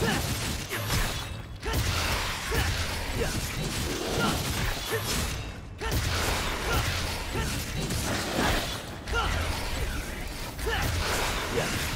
Yeah. Yeah.